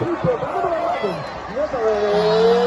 皆さん、えー